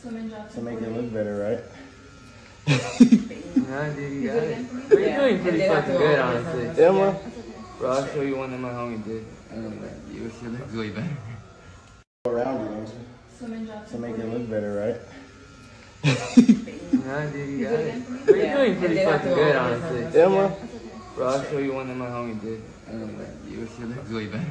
Swimming. To make it look better, right? nah, dude, you got it. But you're doing pretty fucking good, honestly. Yeah, man. Bro, I'll show you one that my homie did. You should look that's way better. Around you, honestly. To make it look better, right? nah, dude, you got it. But you're doing pretty fucking good, honestly. Yeah, man. Bro, I'll show you one that my homie did. You should look that's way better.